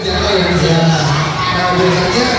Jangan ya bisa. Nah biasanya